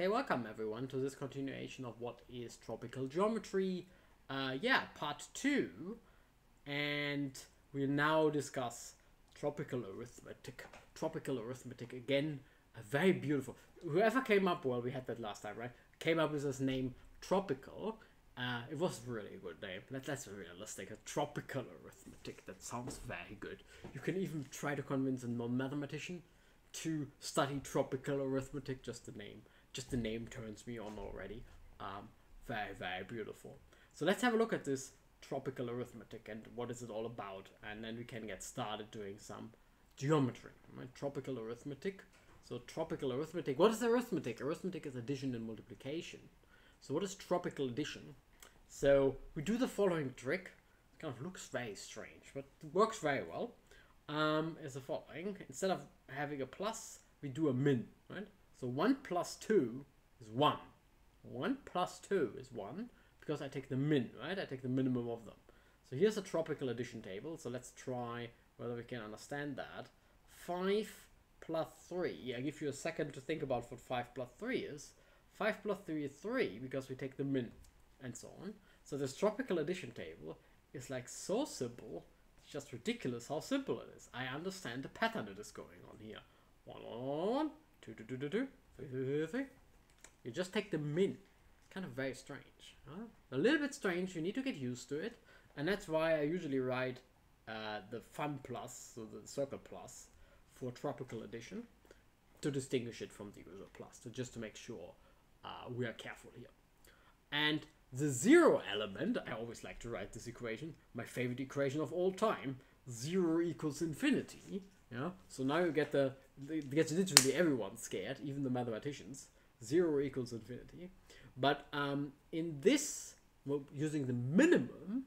Okay, welcome everyone to this continuation of what is tropical geometry. Uh, yeah, part two, and we'll now discuss tropical arithmetic. Tropical arithmetic again, a very beautiful. Whoever came up, well, we had that last time, right? Came up with this name tropical. Uh, it was really a good name. Let, us be realistic. A tropical arithmetic. That sounds very good. You can even try to convince a non-mathematician to study tropical arithmetic. Just the name, just the name turns me on already. Um, very, very beautiful. So let's have a look at this tropical arithmetic and what is it all about, and then we can get started doing some geometry. Right? Tropical arithmetic. So tropical arithmetic. What is arithmetic? Arithmetic is addition and multiplication. So what is tropical addition? So we do the following trick. It kind of looks very strange, but works very well. Um, is the following. Instead of having a plus, we do a min, right? So 1 plus 2 is 1. 1 plus 2 is 1 because I take the min, right? I take the minimum of them. So here's a tropical addition table. So let's try whether we can understand that. 5 plus 3. I give you a second to think about what 5 plus 3 is. 5 plus 3 is 3 because we take the min and so on. So this tropical addition table is like so simple. It's just ridiculous how simple it is. I understand the pattern that is going on here. 1, 1, 1, 2, 2, 2, 2, 2, 3, 3, 3, 3. You just take the min. Kind of very strange. Huh? A little bit strange. You need to get used to it. And that's why I usually write uh, the fun plus, so the circle plus, for tropical addition to distinguish it from the usual plus, to just to make sure uh, we are careful here. And the zero element, I always like to write this equation, my favorite equation of all time, zero equals infinity. Yeah, so now you get the, it gets literally everyone scared, even the mathematicians. Zero equals infinity. But um, in this, well, using the minimum,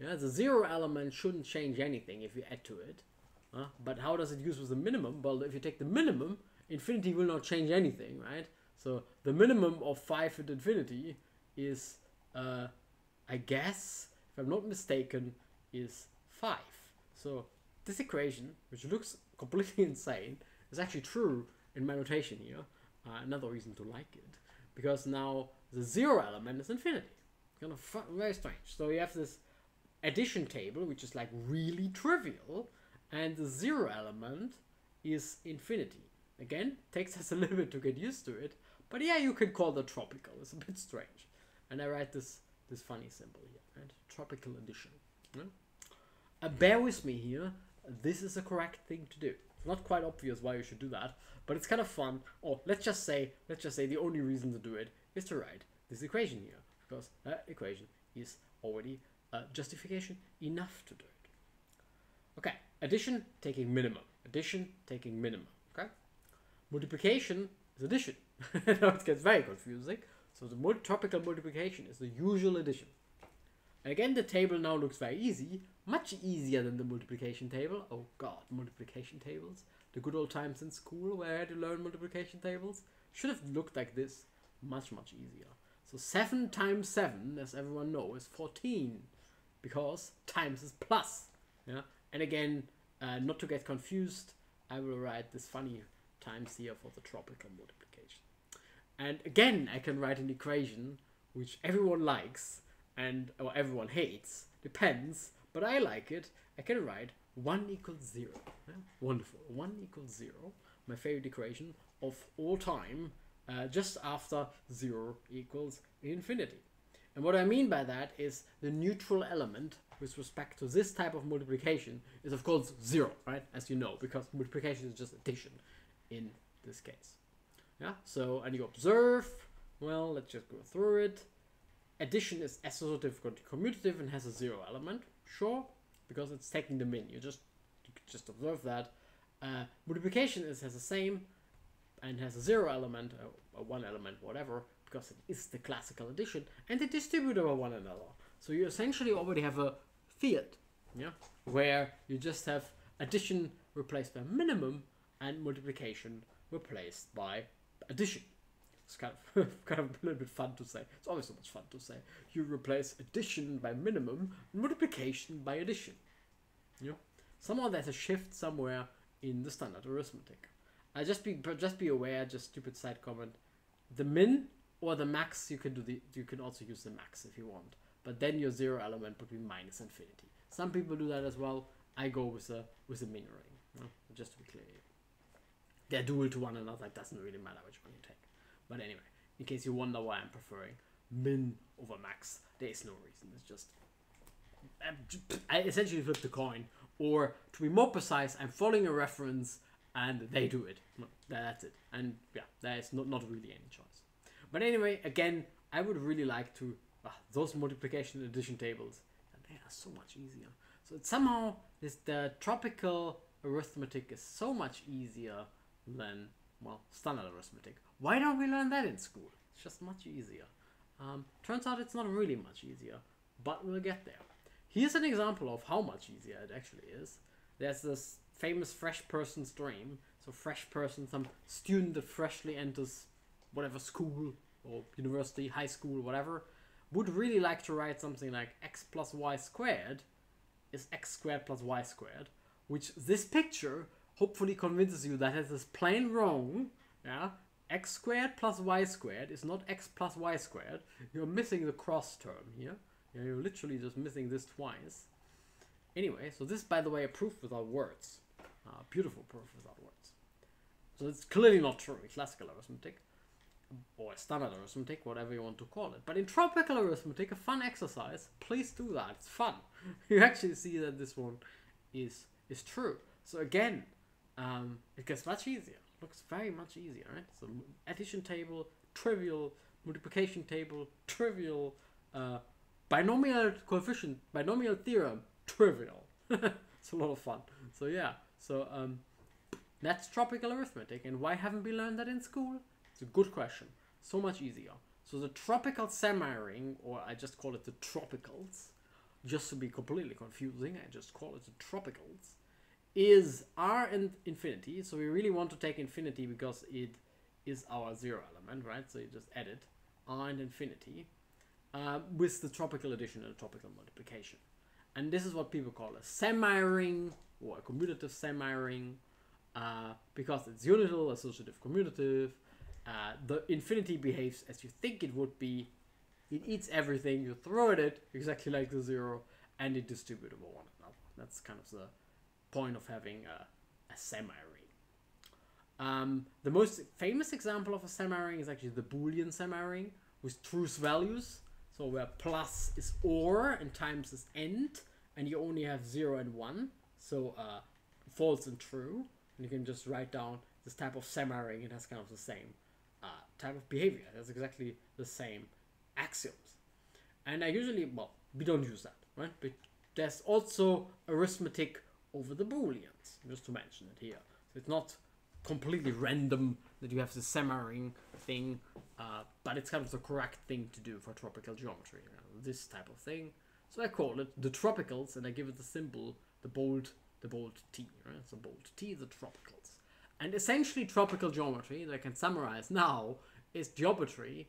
yeah, the zero element shouldn't change anything if you add to it. Uh, but how does it use with the minimum? Well, if you take the minimum, infinity will not change anything, right? So the minimum of 5 at infinity is, uh, I guess, if I'm not mistaken, is 5. So this equation, which looks completely insane, is actually true in my notation here. Uh, another reason to like it. Because now the zero element is infinity. Kind of very strange. So you have this addition table, which is like really trivial, and the zero element is infinity. Again, takes us a little bit to get used to it, but yeah, you can call that tropical. It's a bit strange. And I write this this funny symbol here, right? Tropical addition. Yeah? Uh, bear with me here. This is the correct thing to do. It's not quite obvious why you should do that, but it's kind of fun. Or let's just say, let's just say the only reason to do it is to write this equation here, because that equation is already uh, justification enough to do it. Okay, addition taking minimum. Addition taking minimum. Okay, multiplication is addition. now it gets very confusing. So the tropical multiplication is the usual addition. Again, the table now looks very easy, much easier than the multiplication table. Oh god, multiplication tables. The good old times in school where I had to learn multiplication tables should have looked like this. Much, much easier. So 7 times 7, as everyone knows, is 14. Because times is plus. Yeah? And again, uh, not to get confused, I will write this funny times here for the tropical multiplication. And again, I can write an equation which everyone likes and everyone hates, depends, but I like it. I can write 1 equals 0. Yeah? Wonderful. 1 equals 0, my favorite equation of all time, uh, just after 0 equals infinity. And what I mean by that is the neutral element with respect to this type of multiplication is of course 0, right? As you know, because multiplication is just addition in this case. Yeah, so, and you observe, well, let's just go through it. Addition is associative commutative and has a zero element, sure, because it's taking the min. You just you just observe that. Uh, multiplication is has the same and has a zero element, a, a one element, whatever, because it is the classical addition, and they distribute over one another. So you essentially already have a field, yeah, where you just have addition replaced by minimum and multiplication replaced by addition. It's kind of kind of a little bit fun to say. It's always so much fun to say. You replace addition by minimum, multiplication by addition. Yeah. Somehow there's a shift somewhere in the standard arithmetic. I just be just be aware. Just stupid side comment. the min or the max, you can do the you can also use the max if you want. But then your zero element would be minus infinity. Some people do that as well. I go with the with a min ring. you know, Just to be clear. They're dual to one another. It doesn't really matter which one you take. But anyway, in case you wonder why I'm preferring min over max, there is no reason. It's just I essentially flip the coin, or to be more precise, I'm following a reference and they do it. That's it. And yeah, there's not, not really any choice. But anyway, again, I would really like to uh, those multiplication and addition tables. They are so much easier. So somehow this the tropical arithmetic is so much easier than well standard arithmetic. Why don't we learn that in school? It's just much easier. Um, turns out it's not really much easier, but we'll get there. Here's an example of how much easier it actually is. There's this famous fresh person's dream. So fresh person, some student that freshly enters whatever school or university, high school, whatever, would really like to write something like x plus y squared is x squared plus y squared, which this picture hopefully convinces you that it is plain wrong. Yeah, x squared plus y squared is not x plus y squared. You're missing the cross term here. You're literally just missing this twice. Anyway, so this, by the way, a proof without words. Uh, beautiful proof without words. So it's clearly not true in classical arithmetic, or standard arithmetic, whatever you want to call it. But in tropical arithmetic, a fun exercise, please do that. It's fun. You actually see that this one is is true. So again, um, it gets much easier. Looks very much easier, right? So addition table, trivial, multiplication table, trivial, uh, binomial coefficient, binomial theorem, trivial. it's a lot of fun. So yeah, so um, that's tropical arithmetic. And why haven't we learned that in school? It's a good question. So much easier. So the tropical semi-ring, or I just call it the tropicals, just to be completely confusing, I just call it the tropicals, is r and infinity. So we really want to take infinity because it is our zero element, right? So you just add it, r and infinity uh, with the tropical addition and tropical multiplication. And this is what people call a semi-ring or a commutative semi-ring uh, because it's unital, associative, commutative. Uh, the infinity behaves as you think it would be. It eats everything, you throw at it exactly like the zero, and it distributes over one another. That's kind of the point of having a, a semi-ring. Um, the most famous example of a semi-ring is actually the Boolean semi-ring with truth values. So where plus is or and times is and, and you only have 0 and 1. So uh, false and true. And you can just write down this type of semi-ring. It has kind of the same uh, type of behavior. It has exactly the same axioms. And I usually, well, we don't use that, right? But there's also arithmetic over the booleans, just to mention it here. So it's not completely random that you have the semi-ring thing, uh, but it's kind of the correct thing to do for tropical geometry. You know, this type of thing. So I call it the tropicals, and I give it the symbol, the bold, the bold T. Right? So bold T, the tropicals. And essentially, tropical geometry that I can summarize now is geometry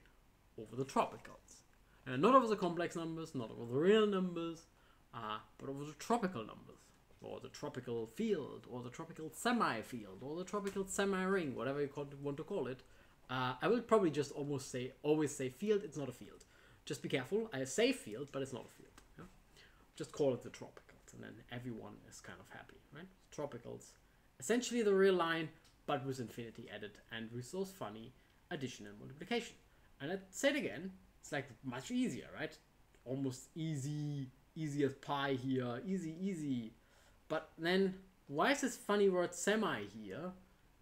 over the tropicals, and not over the complex numbers, not over the real numbers, uh, but over the tropical numbers or the tropical field, or the tropical semi-field, or the tropical semi-ring, whatever you want to call it. Uh, I will probably just almost say, always say field, it's not a field. Just be careful, I say field, but it's not a field. Yeah? Just call it the tropicals, and then everyone is kind of happy, right? Tropicals, essentially the real line, but with infinity added, and with funny addition and multiplication. And say it again, it's like much easier, right? Almost easy, easy as pie here, easy, easy, but then, why is this funny word semi here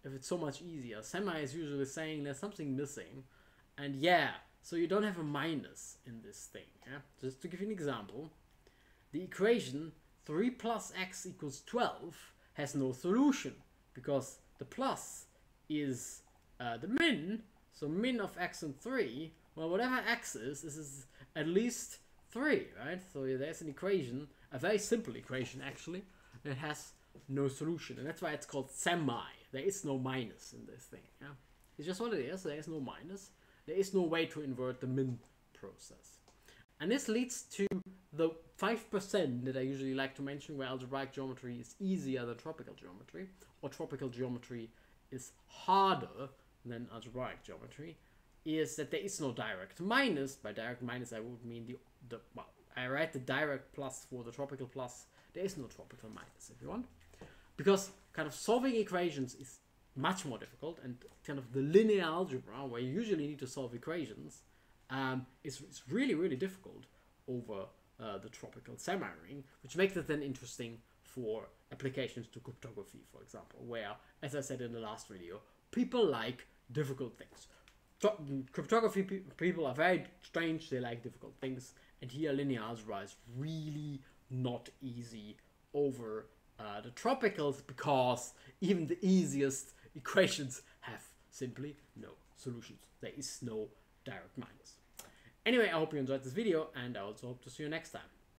if it's so much easier? Semi is usually saying there's something missing. And yeah, so you don't have a minus in this thing. Yeah? Just to give you an example, the equation 3 plus x equals 12 has no solution because the plus is uh, the min, so min of x and 3, well, whatever x is, this is at least 3, right? So there's an equation, a very simple equation actually, it has no solution. And that's why it's called semi. There is no minus in this thing. Yeah? It's just what it is. There is no minus. There is no way to invert the min process. And this leads to the 5% that I usually like to mention where algebraic geometry is easier than tropical geometry, or tropical geometry is harder than algebraic geometry. is that there is no direct minus. By direct minus, I would mean the, the well, I write the direct plus for the tropical plus. There is no tropical minus if you want. Because kind of solving equations is much more difficult and kind of the linear algebra where you usually need to solve equations um, is, is really, really difficult over uh, the tropical semi-ring, which makes it then interesting for applications to cryptography, for example, where, as I said in the last video, people like difficult things. cryptography pe people are very strange, they like difficult things, and here linear algebra is really not easy over uh, the tropicals because even the easiest equations have simply no solutions. There is no direct minus. Anyway, I hope you enjoyed this video and I also hope to see you next time.